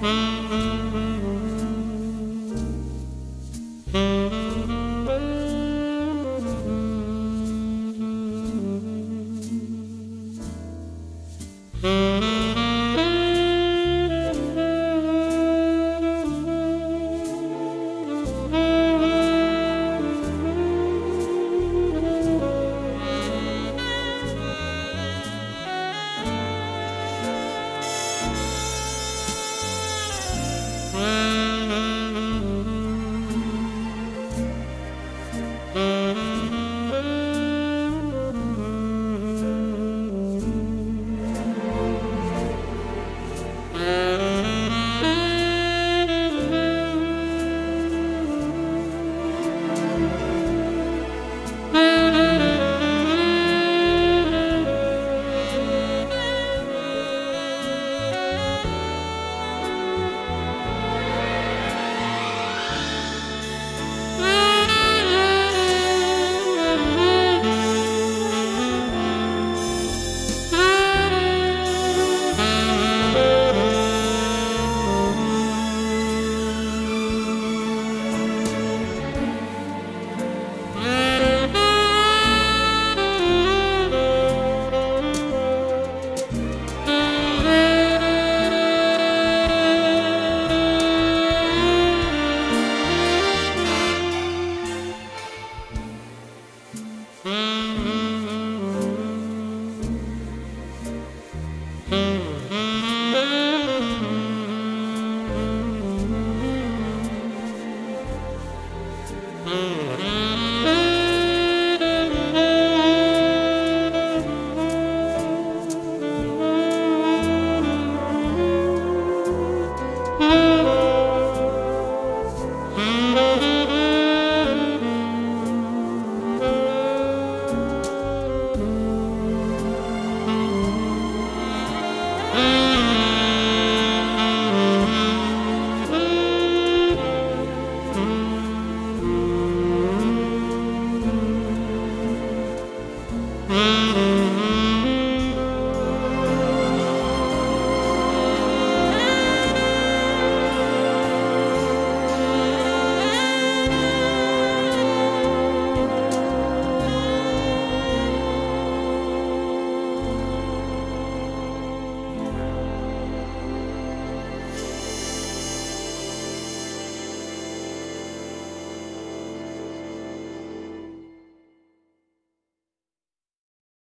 Mm-hmm.